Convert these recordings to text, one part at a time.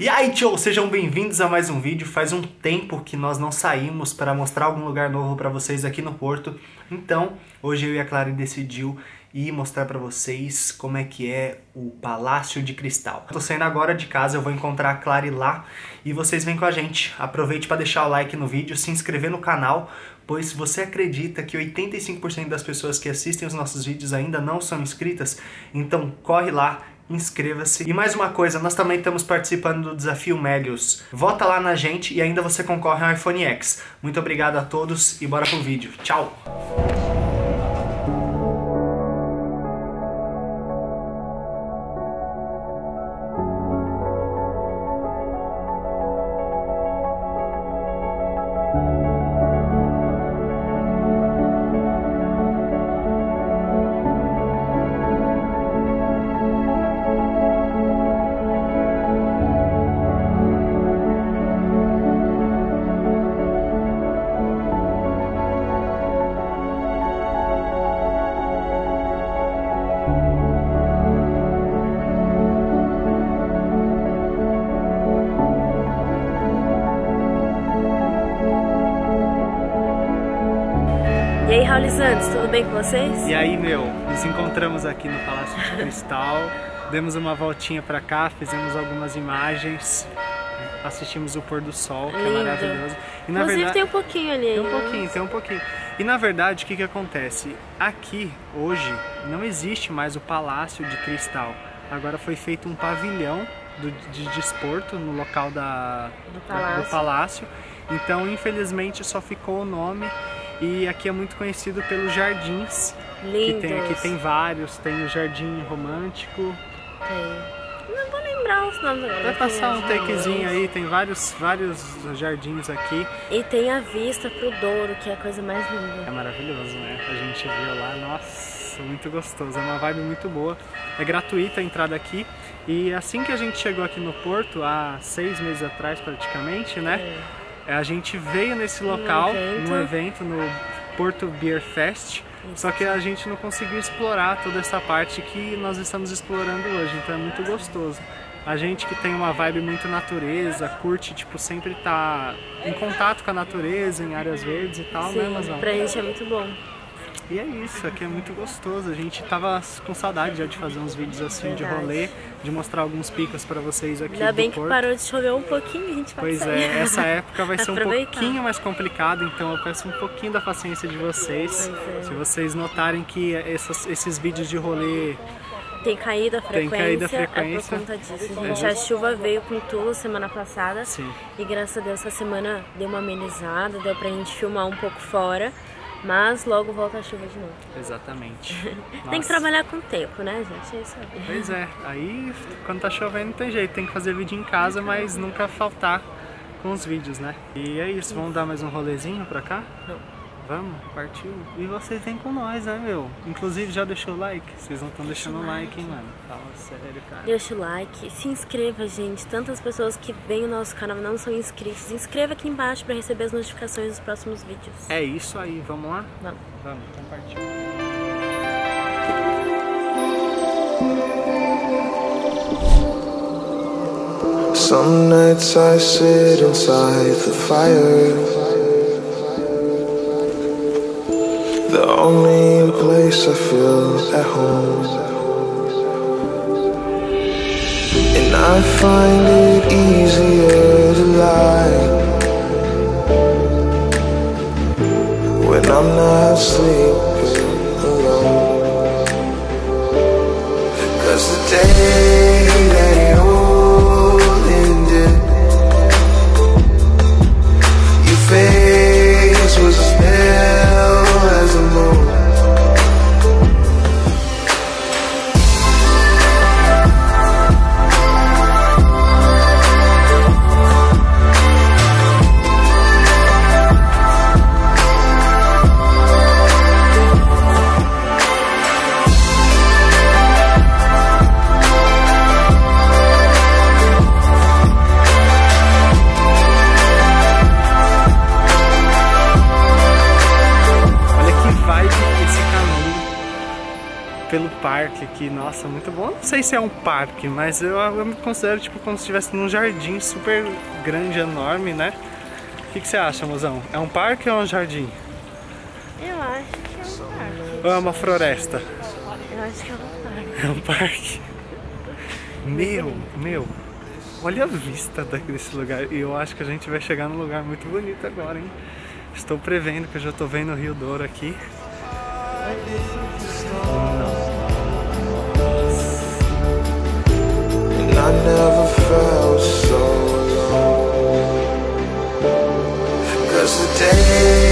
E aí, tio, sejam bem-vindos a mais um vídeo. Faz um tempo que nós não saímos para mostrar algum lugar novo para vocês aqui no Porto. Então, hoje eu e a Clara decidiu ir mostrar para vocês como é que é o Palácio de Cristal. tô saindo agora de casa, eu vou encontrar a Clara lá e vocês vêm com a gente. Aproveite para deixar o like no vídeo, se inscrever no canal, pois você acredita que 85% das pessoas que assistem os nossos vídeos ainda não são inscritas, então corre lá, inscreva-se. E mais uma coisa, nós também estamos participando do desafio Melios. Vota lá na gente e ainda você concorre ao iPhone X. Muito obrigado a todos e bora pro vídeo. Tchau! E aí, Raul Santos, tudo bem com vocês? E aí, meu, nos encontramos aqui no Palácio de Cristal, demos uma voltinha pra cá, fizemos algumas imagens, assistimos o pôr do sol, que é Lindo. maravilhoso. E, Inclusive verdade, tem um pouquinho ali. tem um pouquinho, tem um pouquinho. E na verdade, o que que acontece? Aqui, hoje, não existe mais o Palácio de Cristal. Agora foi feito um pavilhão do- de desporto no local da, Do palácio. do palácio. Então, infelizmente, só ficou o nome. E aqui é muito conhecido pelos jardins que Lindos. tem aqui tem vários, tem o jardim romântico. Tem. Não vou lembrar os nomes agora. Vai passar um takezinho aí, tem vários vários jardins aqui. E tem a vista pro Douro, que é a coisa mais É linda. maravilhoso, né? A gente viu lá, nossa, muito gostoso, é uma vibe muito boa. É gratuita a entrada aqui. E assim que a gente chegou aqui no Porto, há seis meses atrás praticamente, né? É. A gente veio nesse local, evento. num evento no Porto Beer Fest. Só que a gente não conseguiu explorar toda essa parte que nós estamos explorando hoje, então é muito gostoso. A gente que tem uma vibe muito natureza, curte, tipo, sempre tá em contato com a natureza, em áreas verdes e tal, né, Sim, Mazão? pra gente é muito bom. E é isso, aqui é muito gostoso. A gente tava com saudade já de fazer uns vídeos assim de Verdade. rolê, de mostrar alguns picos pra vocês aqui Ainda do bem que Porto. parou de chover um pouquinho, a gente Pois sair. é, essa época vai ser um pouquinho mais complicado, então eu peço um pouquinho da paciência de vocês. É. Se vocês notarem que essas- esses vídeos de rolê Tem caído a Tem frequência, caído a é frequência. por conta disso. Gente, a chuva veio com tudo semana passada. Sim. E graças a Deus essa semana deu uma amenizada, deu pra gente filmar um pouco fora. Mas logo volta a chuva de novo. Exatamente. Tem que trabalhar com o tempo, né, gente? É isso aí. Pois é, aí quando tá chovendo não tem jeito, tem que fazer vídeo em casa, mas nunca faltar com os vídeos, né? E é isso, vamos dar mais um rolezinho pra cá? Não. Vamos, partiu. E vocês vêm com nós, né, meu? Inclusive já deixou o like? Vocês não estão deixando o like, hein, mano? Sério, cara. Deixa o like, se inscreva, gente. Tantas pessoas que veem o nosso canal não são inscritos. Se inscreva aqui embaixo pra receber as notificações dos próximos vídeos. É isso aí, vamos lá? Vamos. Vamos, então partiu. Some nights I sit inside the fire. The only place I feel at home. I find parque aqui, nossa, muito bom. Não sei se é um parque, mas eu, eu me considero tipo como se estivesse num jardim super grande, enorme, né? O que, que você acha, mozão? É um parque ou é um jardim? Eu acho que é um parque. Ou é uma floresta? Eu acho que é um parque. É um parque. Meu, meu. Olha a vista desse lugar. E eu acho que a gente vai chegar num lugar muito bonito agora, hein? Estou prevendo que eu já tô vendo o Rio Douro aqui. Never felt so alone. Cause the day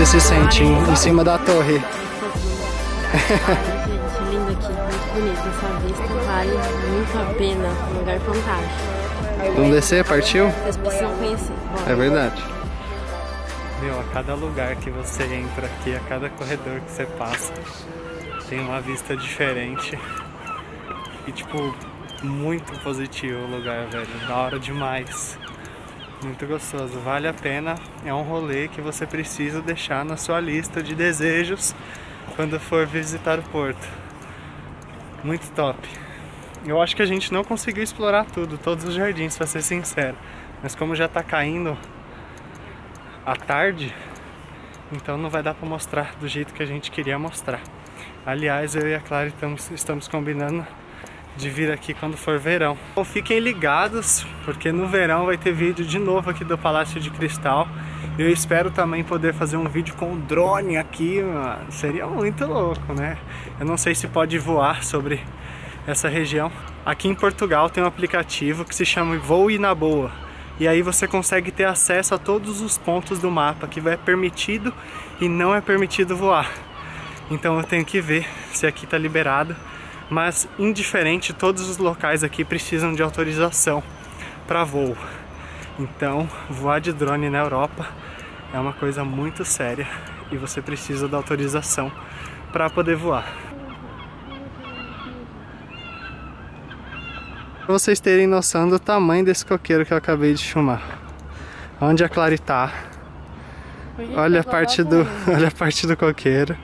você se sente em, em cima da torre? Gente, lindo aqui, muito bonito. Essa vista vale muito a pena. Um lugar fantástico. Vamos descer? Partiu? Vocês precisam conhecer. Bora. É verdade. Meu, a cada lugar que você entra aqui, a cada corredor que você passa, tem uma vista diferente. E tipo, muito positivo o lugar, velho. Da hora demais. Muito gostoso, vale a pena. É um rolê que você precisa deixar na sua lista de desejos quando for visitar o Porto. Muito top. Eu acho que a gente não conseguiu explorar tudo, todos os jardins, pra ser sincero. Mas como já tá caindo à tarde, então não vai dar pra mostrar do jeito que a gente queria mostrar. Aliás, eu e a Clara estamos combinando de vir aqui quando for verão. Fiquem ligados, porque no verão vai ter vídeo de novo aqui do Palácio de Cristal. Eu espero também poder fazer um vídeo com o drone aqui, mano. seria muito louco, né? Eu não sei se pode voar sobre essa região. Aqui em Portugal tem um aplicativo que se chama Voe na Boa. E aí você consegue ter acesso a todos os pontos do mapa que é permitido e não é permitido voar. Então eu tenho que ver se aqui está liberado. Mas indiferente, todos os locais aqui precisam de autorização para voo. Então, voar de drone na Europa é uma coisa muito séria e você precisa da autorização para poder voar. Pra vocês terem noção do tamanho desse coqueiro que eu acabei de filmar. Onde a Clary tá. Olha a parte do, olha a parte do coqueiro.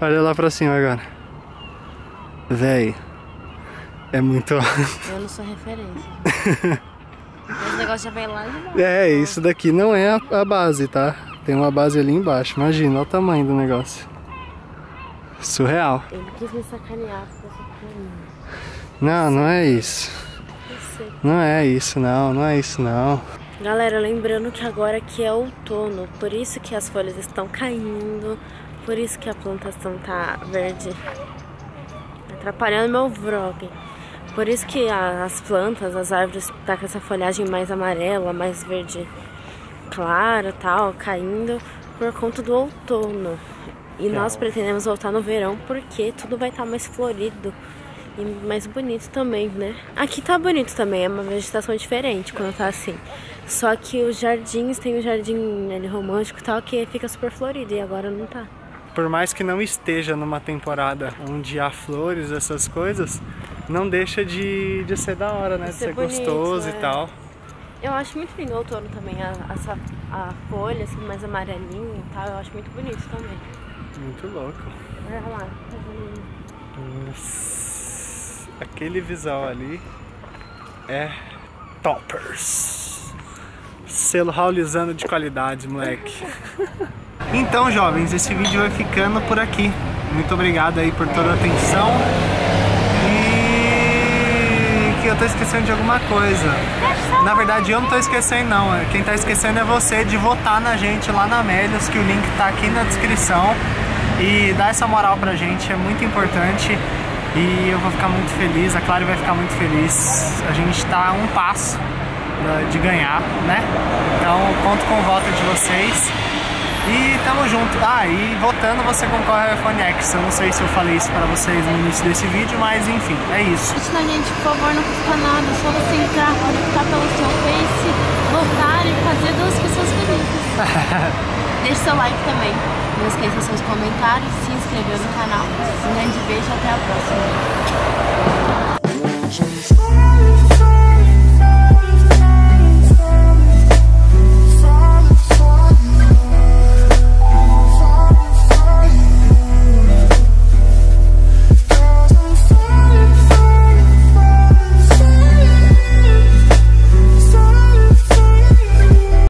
Olha lá pra cima agora. Véi, é muito Eu não sou referência. Esse negócio já vem lá de baixo. É, isso daqui não é a, a base, tá? Tem uma base ali embaixo. Imagina, olha o tamanho do negócio. Surreal. Ele quis me sacanear porque eu. Não, não é isso. Não é isso, não. Não é isso, não. Galera, lembrando que agora aqui é outono, por isso que as folhas estão caindo, por isso que a plantação tá verde, atrapalhando meu vlog. Por isso que as plantas, as árvores tá com essa folhagem mais amarela, mais verde clara, tal, caindo por conta do outono. E nós pretendemos voltar no verão porque tudo vai estar mais florido e mais bonito também, né? Aqui tá bonito também, é uma vegetação diferente quando tá assim. Só que os jardins, tem o jardim ali romântico e tal, que fica super florido e agora não tá. Por mais que não esteja numa temporada onde há flores, essas coisas, não deixa de, de ser da hora, né? De Ser ser bonito, gostoso é. e tal. Eu acho muito lindo o outono também, a, essa, a folha assim, mais amarelinha e tal, eu acho muito bonito também. Muito louco. Olha lá, tá. Nossa, Aquele visual ali é toppers. Selo raulizando de qualidade, moleque. Então, jovens, esse vídeo vai ficando por aqui. Muito obrigado aí por toda a atenção. E que eu tô esquecendo de alguma coisa. Na verdade, eu não tô esquecendo não. Quem tá esquecendo é você de votar na gente lá na Melios, que o link tá aqui na descrição. E dar essa moral pra gente é muito importante. E eu vou ficar muito feliz, a Clara vai ficar muito feliz. A gente tá a um passo da- de ganhar, né? Então conto com o voto de vocês. E tamo junto. Ah, e votando você concorre ao iPhone X. Eu não sei se eu falei isso pra vocês no início desse vídeo, mas enfim, é isso. Não, gente, por favor, não custa nada. Só você entrar, conectar pelo seu Face, votar e fazer duas pessoas felizes. Deixe seu like também. Não esqueça seus comentários, se inscrever no canal. Um grande beijo e até a próxima.